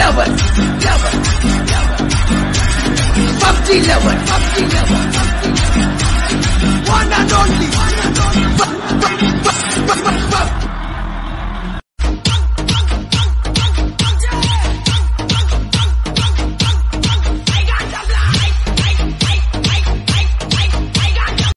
lover, lover, lover. PUBG lover, PUBG lover.